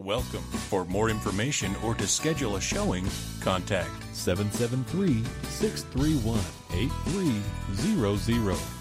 Welcome. For more information or to schedule a showing, contact 773 631 8300.